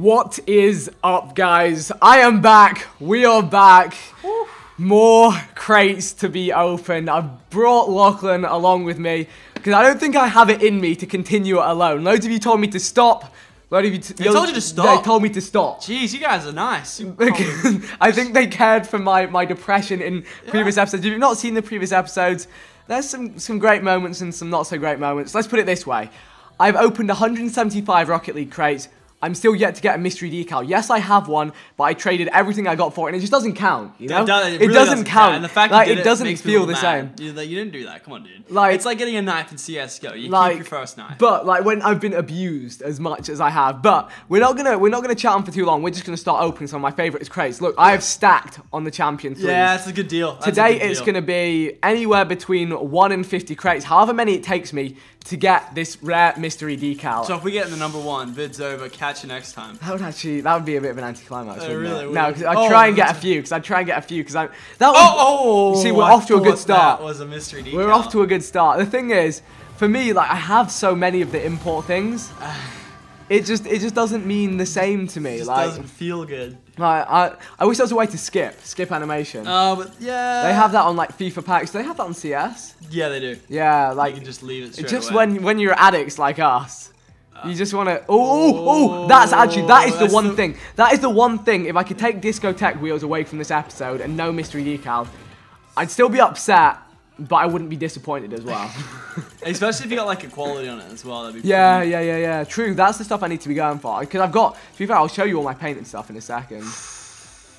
What is up, guys? I am back. We are back. More crates to be opened. I've brought Lachlan along with me because I don't think I have it in me to continue it alone. Loads of you told me to stop. Loads of you. They told you to stop? They told me to stop. Jeez, you guys are nice. I think they cared for my, my depression in previous episodes. If you've not seen the previous episodes, there's some, some great moments and some not so great moments. Let's put it this way. I've opened 175 Rocket League crates. I'm still yet to get a mystery decal. Yes, I have one, but I traded everything I got for it, and it just doesn't count. You know, It, does, it, it really doesn't count. And the fact like it it doesn't feel the little same. You, like, you didn't do that. Come on, dude. Like- it's like getting a knife in CS:GO. You like keep your first knife. But like when I've been abused as much as I have, but we're not gonna we're not gonna chat on for too long. We're just gonna start opening some of my favourite crates. Look, I have stacked on the champion threes. yeah, it's a good deal. That's Today good it's deal. going to be anywhere between 1 and 50 crates, however many it takes me to get this rare mystery decal. So if we get in the number one, vid's over. Catch you next time. that would actually, that would be a bit of an anticlimax, oh, wouldn't really it? No, because I'd Oh, try and get a few, because I'd try and get a few, because I, that was, Oh, oh! oh see, we're I off to a good start. That was a mystery decal. we're off to a good start. The thing is, for me, like, I have so many of the import things, it just, it just doesn't mean the same to me. Just like, doesn't feel good. like, I, I wish there was a way to skip, skip animation. Oh, but yeah. they have that on, like, FIFA packs. Do they have that on CS? Yeah, they do. Yeah, You like, can just leave it straight just away. when when you're addicts like us, uh, you just want to. Oh, oh, oh! That's actually that is the one the- thing. That is the one thing. If I could take discotheque wheels away from this episode and no mystery decal, I'd still be upset, but I wouldn't be disappointed as well. Especially if you got like a quality on it as well. That'd be yeah, yeah, yeah, yeah. True. That's the stuff I need to be going for. Because I've got. To be fair, I'll show you all my paint and stuff in a second.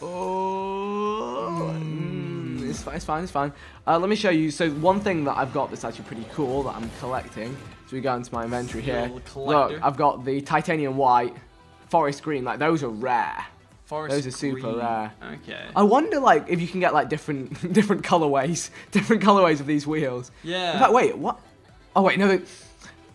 Oh, mm, it's fine. It's fine. It's fine. Uh, let me show you. So one thing that I've got that's actually pretty cool that I'm collecting. So we go into my inventory here. Look, I've got the titanium white, forest green. Like those are rare. Forest Those are super green. rare. Okay. I wonder like if you can get like different different colorways, different colorways of these wheels. Yeah. In fact, wait, what? Oh wait, no. They,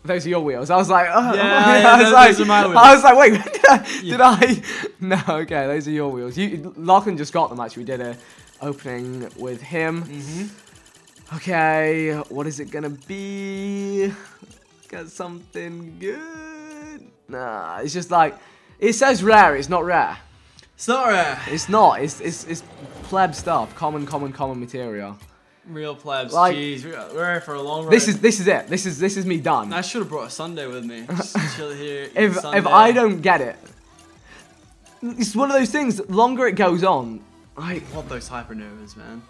those are your wheels. I was like, oh, Yeah, I yeah, was those- like, those are my wheels. I was like, wait, did I? Did I? No, okay, those are your wheels. You, Lachlan just got them actually. We did a opening with him. Mm-hmm. Okay, what is it gonna be? Got something good? Nah, it's just like it says rare. It's not rare. It's not rare. It's not. It's it's it's pleb stuff. Common, common, common material. Real plebs. Like- Jeez, we're, here for a long ride. This is this is it. This is this is me done. I should have brought a sundae with me. Chill here. if Sundae. if I don't get it, it's one of those things. Longer it goes on, like want those hypernovas, man.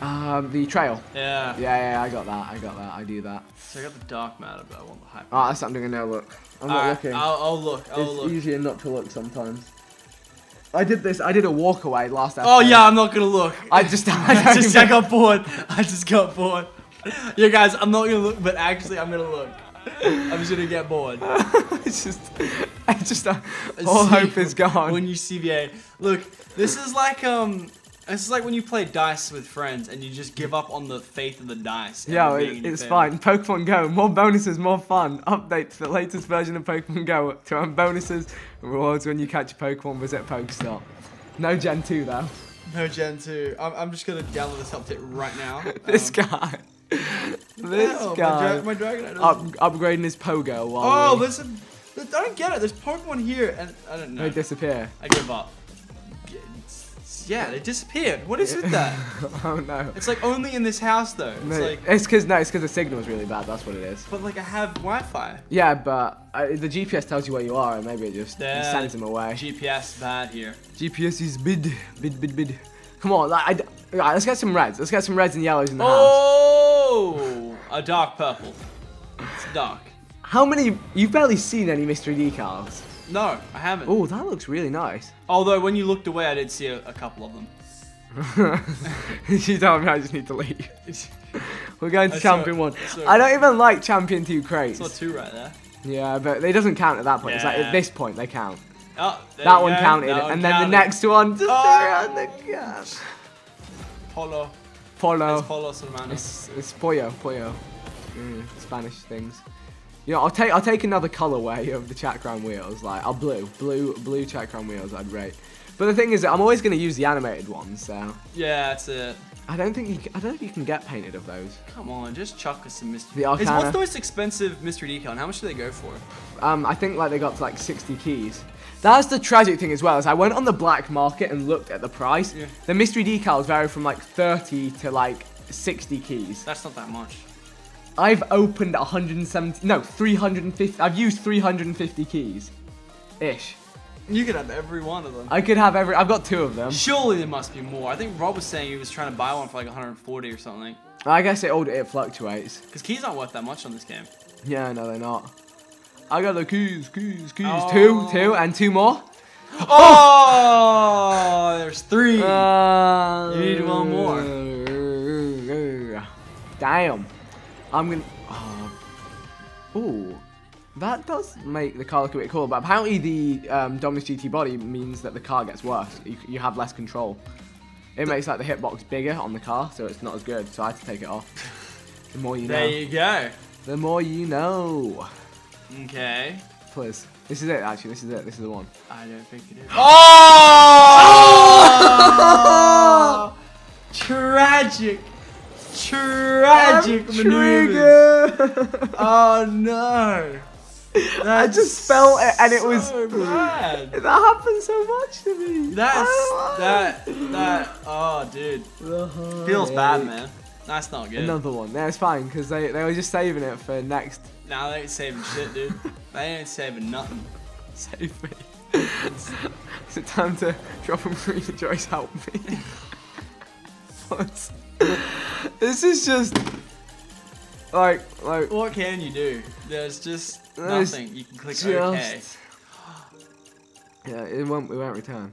um, the trail. Yeah. Yeah, yeah, I got that. I got that. I do that. So I got the dark matter, but I want the hyper. Oh, that's something I know. Look, I'm not Alright, looking. I'll, I'll look. I'll it's look. easier not to look sometimes. I did this. I did a walk away last episode. Oh yeah, I'm not gonna look. I just. I, just I got bored. I just got bored. Yeah, guys, I'm not gonna look, but actually, I'm gonna look. I'm just gonna get bored. it's just. I just. Uh, all hope is gone. When you CVA, look, this is like um, is like when you play dice with friends and you just give up on the faith of the dice. Yeah, it, it's fine. Pokemon Go, more bonuses, more fun. Update to the latest version of Pokemon Go to earn bonuses and rewards when you catch a Pokemon. Visit Pokestop. No Gen 2 though. No Gen 2. I'm, I'm just gonna download this update right now. This Um, guy. this no, guy. My, dra- my Up, upgrading his Pogo while Oh, we- listen. I don't get it. There's Pokemon here, and I don't know. they disappear. I give up. Yeah, they disappeared. What is with that? oh no. It's like only in this house though. It's No, like, it's because no, it's because the signal's really bad. That's what it is. but like I have Wi-Fi. Yeah, but uh, the GPS tells you where you are, and maybe it just Yeah. sends them away. GPS bad here. GPS is bid, bid, bid, bid. Come on, like, I right, let's get some reds. Let's get some reds and yellows in the house. Oh, a dark purple. It's dark. How many? You've barely seen any mystery decals. No, I haven't. Oh, that looks really nice. Although when you looked away, I did see a, a couple of them. you told me I just need to leave. We're going to I champion it. one. I saw. I don't even like champion two crates. Saw two right there. Yeah, but it doesn't count at that point. It's like at this point they count. Oh, that one go. counted, That one and then counted. the next one just Oh. around the gap. Polo. Polo. It's Polo. It's it's pollo, pollo. Mm, Spanish things. You know, I'll take I'll take another colorway of the chakram wheels. Like I'll blue, blue, blue chakram wheels. I'd rate. But the thing is, I'm always going to use the animated ones. So Yeah, that's it. I don't think you, I don't think you can get painted of those. Come on, just chuck us some mystery. The Is, what's the most expensive mystery decal? and How much do they go for? Um, I think like they got to like 60 keys. That's the tragic thing as well. Is I went on the black market and looked at the price. Yeah. The mystery decals vary from like 30 to like 60 keys. That's not that much. I've opened 170, no, 350. I've used 350 keys, ish. You could have every one of them. I could have every. I've got two of them. Surely there must be more. I think Rob was saying he was trying to buy one for like 140 or something. I guess it all it fluctuates. Because keys aren't worth that much on this game. Yeah, no, they're not. I got the keys, keys, keys. Oh. Two, two, and two more. Oh, there's three. Uh, You need one more. Damn. I'm gonna. Oh. Ooh. That does make the car look a bit cool, but apparently the um, Dominus GT body means that the car gets worse. You, you have less control. It makes like the hitbox bigger on the car, so it's not as good. So I had to take it off. The more you there know. There you go. The more you know. Okay. Please. This is it, actually. This is it. This is the one. I don't think it is. Oh! Tragic. Tragic maneuvers. Trigger! Oh no. I just felt it and it was. so bad. That happened so much to me. That's that that oh dude. Feels bad, man. That's not good. Another one. It's fine because they, they were just saving it for next. Now they ain't saving shit, dude. they ain't saving nothing. Save me. Is it time to drop a Marina Joyce help me? what? This is just like like What can you do? There's just There's nothing. You can click just. OK. Yeah, it won't it won't return.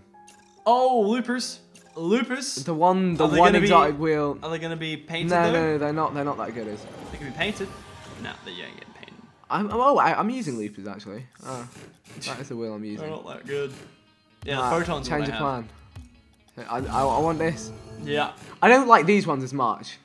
Oh, loopers. Loopers. The one the one gonna be- exotic wheel. Are they gonna be painted No, though? no, they're not. They're not that good. Is They can be painted. No, they ain't getting painted. I'm oh I, I'm using loopers actually. Oh, that is the wheel I'm using. They're not that good. Yeah, Ah, the photons change of plan. I, I, I want this. Yeah. I don't like these ones as much.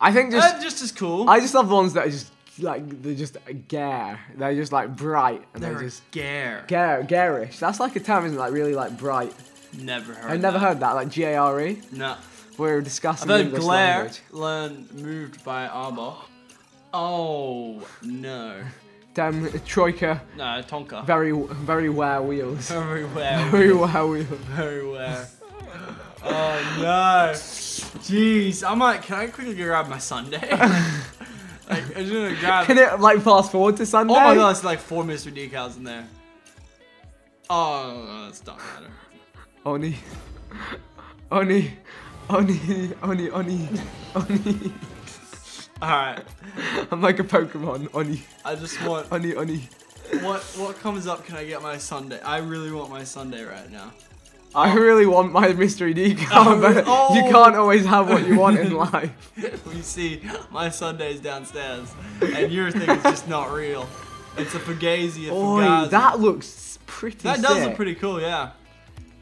I think just Just, just as cool. I just love the ones that are just like they're just gare. They're just like bright and they're, They're just gare. gare garish. That's like a term, isn't it? Like really like bright. Never heard. I've never that. heard that. Like G A R E. No. We're discussing I've English glare. language. Learn moved by armor. Oh no. Damn Troika. No, Tonka. Very very wear wheels. Very well. Very wear wheels. Very well. Oh no. Jeez. I might. Can I quickly go grab my sundae? like, I'm just gonna grab. Can it like fast forward to Sunday? Oh my god, it's like four mystery decals in there. Oh, that's not matter. Oni. Oni. Oni. Oni. Oni. Oni. Alright. I'm like a Pokemon. Oni. I just want. Oni. Oni. What what comes up can I get my sundae? I really want my sundae right now. I really want my mystery decal, Oh, but oh. you can't always have what you want in life. we see my sundae's downstairs, and your thing is just not real. It's a Fugazi. a Oi, that looks pretty That does look pretty cool, yeah.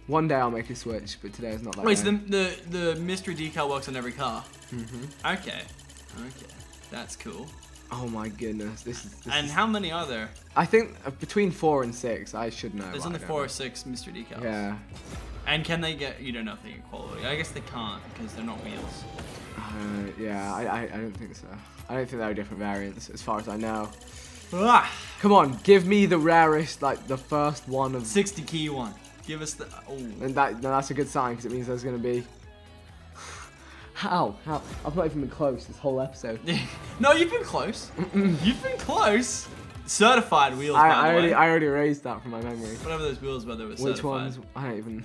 One day I'll make a switch, but today is not that Wait, so the, the the mystery decal works on every car. Mm-hmm. Okay, okay, that's cool. Oh my goodness, this is. This And is- how many are there? I think uh, between four and six, I should know. There's only four know. or six Mr. decals. Yeah. And can they get? You don't know if they get quality. I guess they can't because they're not wheels. Uh, yeah, I, I, I don't think so. I don't think there are different variants, as far as I know. Ah, Come on, give me the rarest, like the first one of. 60 key one. Give us the. Oh. And that, no, that's a good sign because it means there's gonna be. How? How? I've not even been close this whole episode. no, you've been close. you've been close. Certified wheels, I, I already, way. I already erased that from my memory. Whatever those wheels were, they were Which certified. ones? I don't even.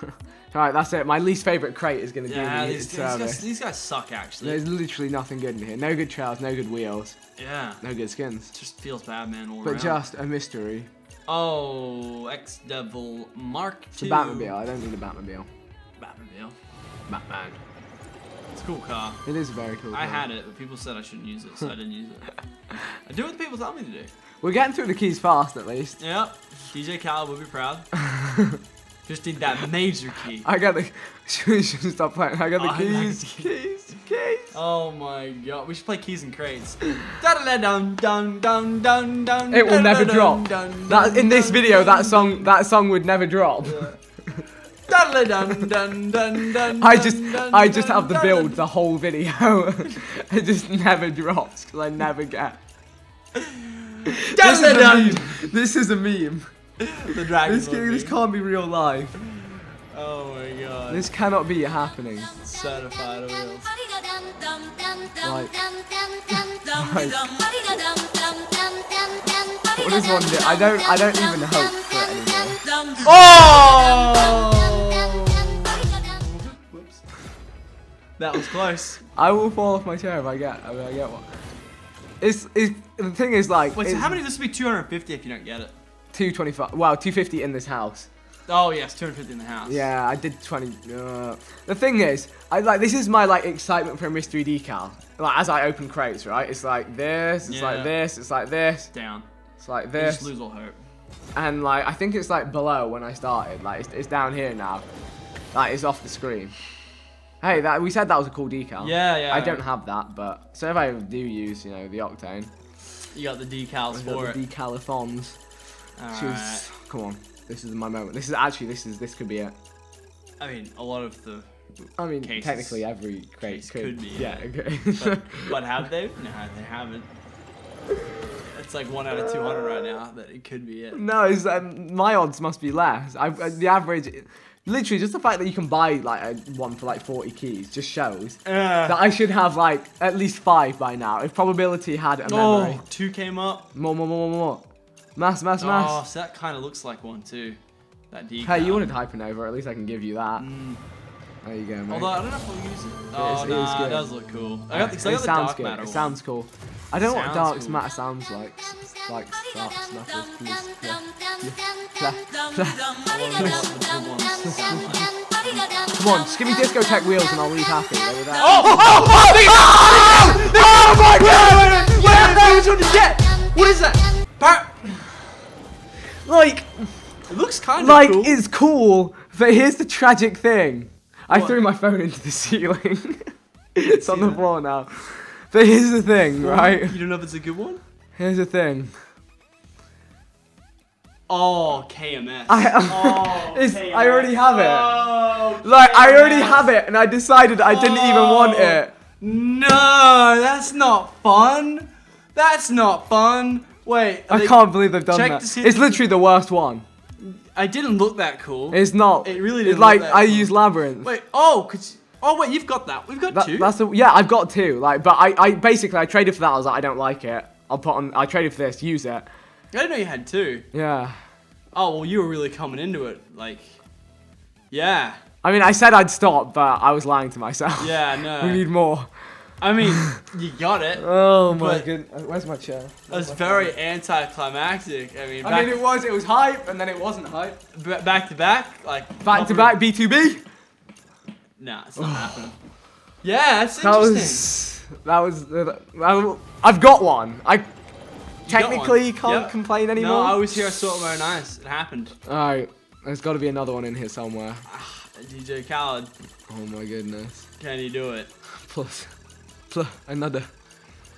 Alright, that's it. My least favorite crate is gonna Yeah, give me these, these, guys, these guys suck actually. There's literally nothing good in here. No good trails, no good wheels, yeah, no good skins. just feels bad, man, all But around. just a mystery. Oh, X Devil Mark It's a Batmobile. I don't need a Batmobile. Batmobile. Batman. It's a cool car. It is a very cool. I car. had it, but people said I shouldn't use it, so I didn't use it. I do what the people tell me to do. We're getting through the keys fast, at least. Yep. DJ Khaled will be proud. Just need that major key. I got the. Should we should stop playing? I got the Oh, keys. keys. Keys. Oh my god, we should play keys and crates. Da-da-da-dum, dum, dum, dum, dum, It will never drop. That in this video, that song, that song would never drop. Da-da-da-dum, dum, dum, dum, I just, dum, I just dum, have the build the whole video. it just never drops because I never get. This is a meme. This is a meme. the dragon. This, this can't be real life. Oh my god. This cannot be happening. certified. Like, like, one do? I don't, I don't even hope for it anymore. Oh! That was close. I will fall off my chair if I get, if I get one. It's, it's, the thing is like, Wait, so how many? This would be 250 if you don't get it. 225, wow, 250 in this house. Oh yes, 250 in the house. Yeah, I did 20. Uh, the thing is, I like this is my like excitement for a mystery decal. Like as I open crates, right? It's like this, it's Yeah. like this, it's like this, Down. it's like this. You just lose all hope. and like I think it's like below when I started. Like it's, it's down here now. Like it's off the screen. Hey, that we said that was a cool decal. Yeah, yeah. I don't have that, but so if I do use, you know, the octane, You got the decals I've for got it. the decalathons. Come on, this is my moment. This is actually this is this could be it. I mean, a lot of the. I mean, Cases. technically every crate could, could be, Yeah, yeah. okay. But, but have they? No, they haven't. It's like one out of 200 right now that it could be it. no, it's, um, my odds must be less. I, uh, the average, literally, just the fact that you can buy like a, one for like 40 keys just shows that Uh, I should have like at least five by now. If probability had a memory. oh, two came up. More, more, more, more, more. Mass, mass, mass. Oh, so that kind of looks like one too. That decal. Hey, you wanted Hypernova, at least I can give you that. Mm, There you go, mate. although I don't know if I'll use it. Oh, is it good. does look cool. I got, the- I it got the sounds dark good. matter It one. sounds cool. I don't know what Sounds dark cool. matter sounds like. Like dark snuffles, please. Yeah. Come on, just give me discotheque wheels and I'll leave happy. There we go. Oh, oh, oh, oh, oh my god! Wait, wait, wait, wait? What is that? Par- Like, it looks kind of like cool. it's cool, but here's the tragic thing. I threw my phone into the ceiling. it's on the that. floor now. But here's the thing, right? You don't know if it's a good one? Here's the thing. Oh, KMS. I- oh, It's- I already have it. Oh, Like, I already have it, and I decided I didn't even want Oh. it. No, that's not fun. That's not fun. Wait, I they- can't believe they've done that. It's literally the worst one. I didn't look that cool. It's not. It really didn't like look that I cool. use labyrinth. Wait, oh, could you- oh wait, you've got that. We've got That- two. that's the, yeah, I've got two. Like, but I, I basically I traded for that. I was like, I don't like it. I'll put on. I traded for this. Use it. I didn't know you had two. Yeah. Oh well, you were really coming into it, like, yeah, I mean, I said I'd stop, but I was lying to myself. yeah, no. we need more. I mean, you got it. Oh my goodness. Uh, where's my chair? That's very anticlimactic. I mean, I mean, it was. It was hype, and then it wasn't hype. b- back to back, like Back to back B2B. Nah, it's not happening. Yeah, that's That interesting. was. That was. Uh, that- I've got one. I technically one. can't Yep. complain anymore. No, I was here. I saw it very nice. It happened. Alright, there's got to be another one in here somewhere. DJ Khaled, Oh my goodness. can you do it? Plus, plus another.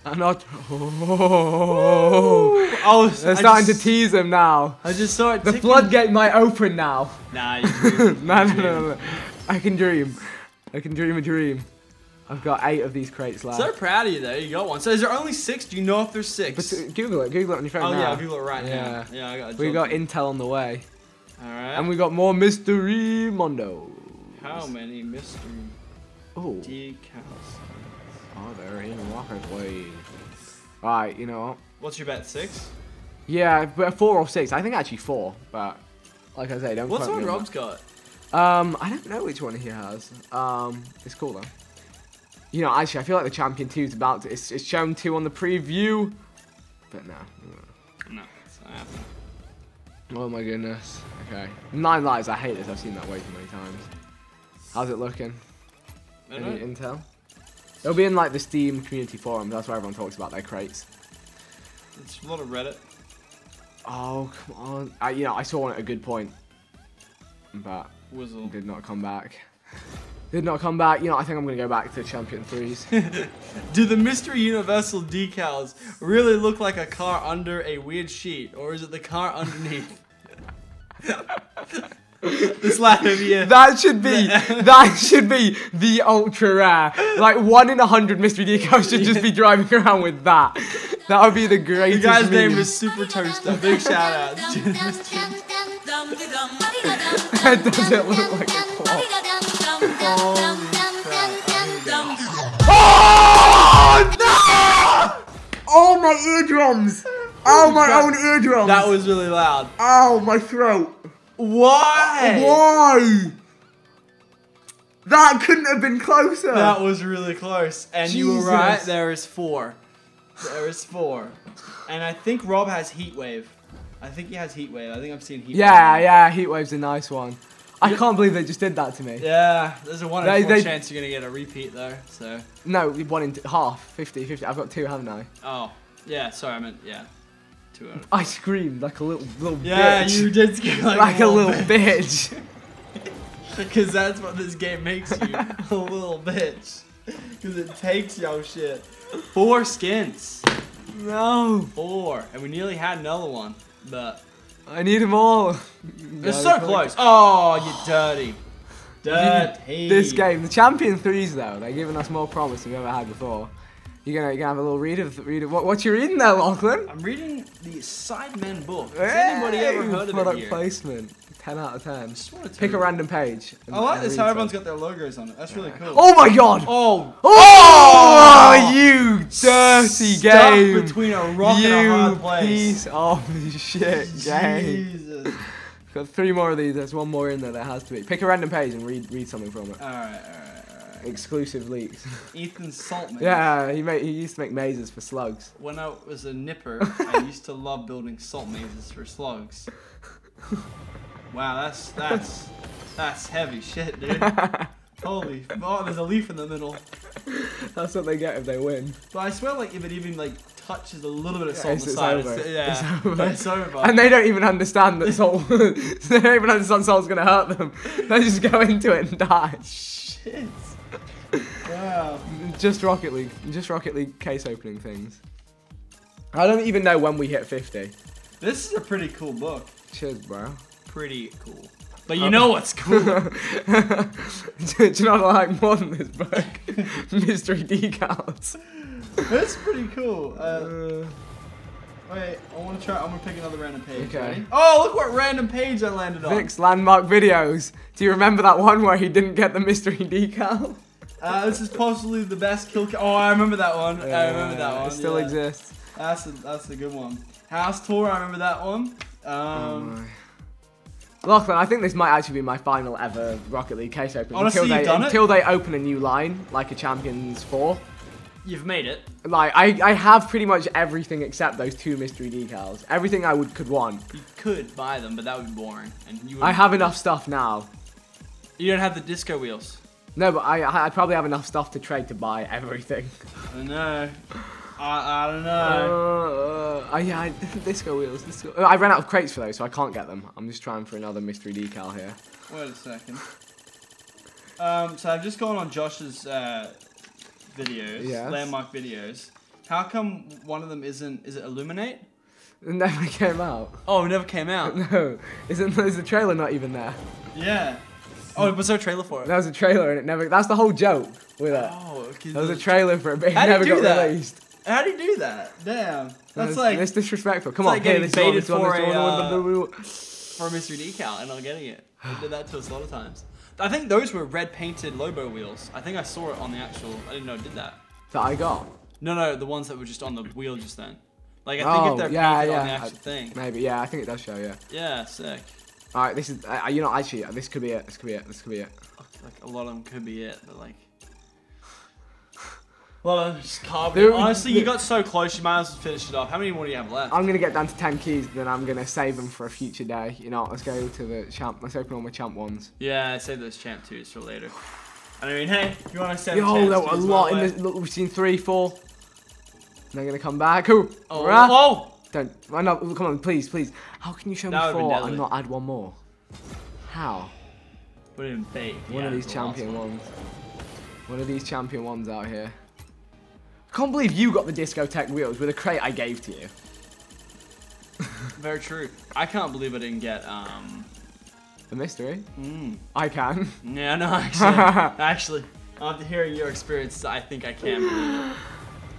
Another. Oh. I was. They're I starting just, to tease him now. I just saw it. The ticking. floodgate might open now. Nah, you no, You no, no, no. I can dream. I can dream a dream. I've got eight of these crates left. So proud of you though. You got one. So is there only six? Do you know if there's six? But uh, Google it. Google it on your phone oh now. yeah, I'll Google it right Yeah. now. Yeah, I got. We got intel on the way, All right. and we got more mystery mondo. How many mystery Oh, decals? oh, they're in Walker's way. All right, you know what? What's your bet? Six. Yeah, but four or six. I think actually four, but like I say, don't. What's quote one me on Rob's got? Um, I don't know which one he has. Um, it's cool though. You know, actually, I feel like the champion two is about to. It's, it's shown two on the preview, but no. No, it's not. Oh my goodness. Okay. Nine lives. I hate this. I've seen that way too many times. How's it looking? Any intel? It'll be in like the Steam community forums. That's where everyone talks about their crates. It's a lot of Reddit. Oh come on! I, you know, I saw one at a good point, but Whizzle. did not come back. Did not come back. You know, I think I'm gonna go back to champion threes. Do the Mystery Universal decals really look like a car under a weird sheet, or is it the car underneath? this laugh of you. that should be that should be the ultra rare. Like one in a hundred mystery decals should just be driving around with that. That would be the The greatest. guy's name is Super Toaster. Big shout out to Mystery It doesn't look like a clock. Oh no! Oh my eardrums! Oh my own eardrums! That was really loud. Oh my throat! Why? Why? That couldn't have been closer. That was really close. And you were right, there is four. There is four. And I think Rob has Heat Wave. I think he has Heat Wave. I think I've seen Heat yeah, yeah. Heatwave's a nice one. I can't believe they just did that to me. Yeah, there's a one They- in four they- chance you're gonna get a repeat though. So, No, one in half, 50, 50. I've got two, haven't I? oh, yeah. Sorry, I meant yeah, two out of. I screamed like a little little Yeah, bitch. you did scream like, like a little bitch. Because that's what this game makes you, a little bitch. Because it takes your shit. Four skins. no, Four. And we nearly had another one. But I need them all. it's so close. Oh, you dirty. Dirty. This game, the Champion Threes though, they're giving us more promise than we've ever had before. You're gonna, you're gonna have a little read of read of what, what you reading there, Lachlan? I'm reading the Sidemen book. Has anybody ever Hey, heard of product it here? placement? Ten out of ten. Just wanna Pick a random page. I like this how everyone's got their logos on it. That's really cool. Oh my god! Oh, Oh, oh you dirty stuck game! between a rock you and a hard place. piece of shit game. Jesus. Got three more of these. There's one more in there that has to be. Pick a random page and read read something from it. Alright, alright, alright. Exclusive leaks. Ethan Saltman. yeah, he made he used to make mazes for slugs. When I was a nipper, I used to love building salt mazes for slugs. Wow, that's that's that's heavy shit, dude. Holy, oh, there's a leaf in the middle. That's what they get if they win. But I swear, like, if it even like touches a little bit of Yeah, salt on it's- the side, over. it's, yeah, It's over. it's over. And they don't even understand that salt. they don't even understand salt's gonna hurt them. They just go into it and die. shit. Wow. Just Rocket League. Just Rocket League case opening things. I don't even know when we hit 50. This is a pretty cool book. Cheers, bro. Pretty cool. But you know what's cool? do, do you know what I like more than this book? Mystery decals. That's pretty cool. Uh, Uh, wait, I want to try. I'm gonna pick another random page. Okay. ready? Oh, look what random page I landed on. Vic's landmark videos. Do you remember that one where he didn't get the mystery decal? Uh, this is possibly the best kill. Ca- oh, I remember that one. I remember that one. It still yeah. exists. That's a, that's a good one. House tour. I remember that one. Oh Um, Lachlan, I think this might actually be my final ever Rocket League case opening. Honestly, until they you've done it? until they open a new line, like a Champions 4. you've made it. Like I, I have pretty much everything except those two mystery decals. Everything I would could want. You could buy them, but that would be boring. And you. I have enough stuff now. You don't have the disco wheels. No, but I I I probably have enough stuff to trade to buy everything. I know. I, I don't know. Uh, uh, yeah, I, disco wheels. Disco. uh, I ran out of crates for those, so I can't get them. I'm just trying for another mystery decal here. Wait a second. Um, so I've just gone on Josh's uh, videos, Yes. landmark videos. How come one of them isn't? Is it Illuminate? It never came out. Oh, it never came out. No, isn't is the trailer not even there? yeah. Oh, was there a trailer for it? There was a trailer and it never. That's the whole joke with it. Oh, okay. There was a trailer for it, but it How never got that? released. How do you do that? Damn. That's It's- like it's disrespectful. Come on, like here, getting this one, baited this one, for this one, a, one, uh, one, one. for a mystery decal and not getting it. I did that to us a lot of times. I think those were red painted Lobo wheels. I think I saw it on the actual. I didn't know it did that. that I got. No, no, the ones that were just on the wheel just then. Like I think Oh, if they're yeah, painted yeah. on the I- actual thing. Maybe, yeah, I think it does show, yeah. Yeah, sick. All right, this is, uh, you know, actually, this could be it. This could be it. This could be it. Like a lot of them could be it, but like. Lot just can't be. Dude, Honestly, you got so close, you might as well finish it off. How many more do you have left? I'm gonna get down to 10 keys, then I'm gonna save them for a future day. You know, let's go to the champ. Let's open all my champ ones. yeah, I save those champ twos for later. And I mean, hey, if you want to save Yo, there were a lot in way- this. Look, we've seen three, four. They're gonna come back. Ooh, Oh, rah. oh! Don't. I know. Come on, please, please. How can you show me That would've four and not add one more? How? Would have been bait. One Yeah, of these champion one. ones. One of these champion ones out here. I can't believe you got the discotheque wheels with a crate I gave to you. Very true. I can't believe I didn't get um. The mystery. Mm. I can. Yeah, no, actually, actually, after hearing your experience, I think I can believe it.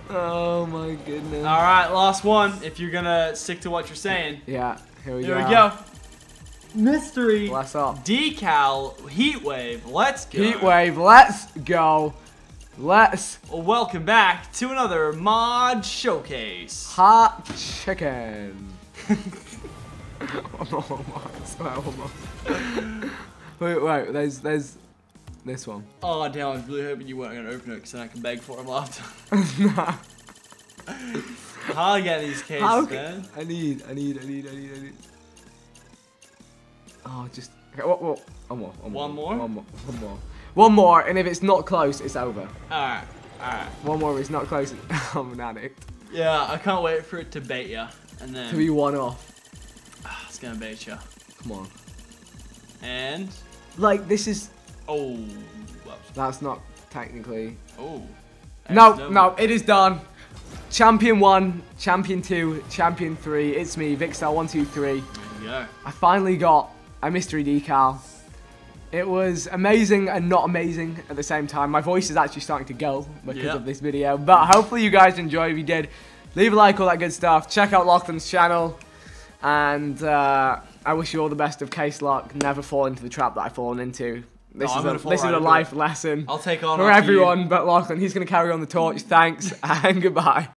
oh my goodness. All right, last one. If you're gonna stick to what you're saying, Yeah. Here we here go. we go. mystery Bless up. decal heat wave. Let's go. Heat wave, let's go. Let's welcome back to another mod showcase. hot chicken. one more, one more. I swear, one more. Wait, wait, there's, there's this one. Oh damn! I was really hoping you weren't gonna open it because then I can beg for him after. nah. How I get these cases, How ca- man? I need, I need, I need, I need, I need. Oh, just. Okay, what, what? One more. One more. One more? One more. One more. One more, and if it's not close, it's over. All right, all right. One more, if it's not close, I'm an addict. Yeah, I can't wait for it to bait you, and then To be one off. ah, it's gonna bait you. Come on. And Like, this is. oh, whoops. That's not technically. oh. No, There's no, it is done. Champion 1, Champion 2, Champion 3. It's me, Vikkstar123. There you go. I finally got a mystery decal. It was amazing and not amazing at the same time. My voice is actually starting to go because Yeah. of this video. But hopefully you guys enjoy. If you did, leave a like, all that good stuff. Check out Lachlan's channel. And uh, I wish you all the best of case lock. Never fall into the trap that I've fallen into. This I'm is a, this is a life lesson I'll take on for after you. everyone but Lachlan. He's going to carry on the torch. Thanks and goodbye.